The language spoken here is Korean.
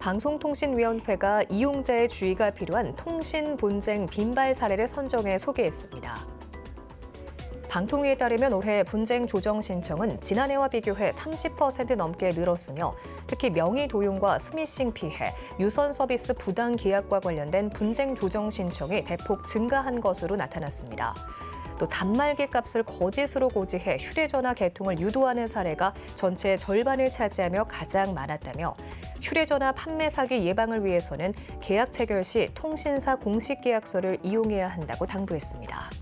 방송통신위원회가 이용자의 주의가 필요한 통신 분쟁 빈발 사례를 선정해 소개했습니다. 방통위에 따르면 올해 분쟁 조정 신청은 지난해와 비교해 30% 넘게 늘었으며 특히 명의 도용과 스미싱 피해, 유선 서비스 부당 계약과 관련된 분쟁 조정 신청이 대폭 증가한 것으로 나타났습니다. 또 단말기 값을 거짓으로 고지해 휴대전화 개통을 유도하는 사례가 전체의 절반을 차지하며 가장 많았다며 휴대전화 판매 사기 예방을 위해서는 계약 체결 시 통신사 공식 계약서를 이용해야 한다고 당부했습니다.